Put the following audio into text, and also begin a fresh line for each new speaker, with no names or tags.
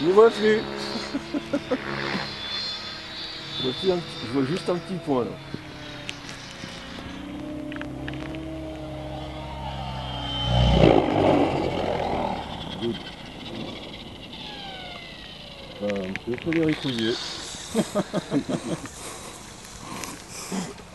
Je ne vois plus. je, vois plus un je vois juste un petit point là. Good. Ben, euh, monsieur Frédéric Rouillet.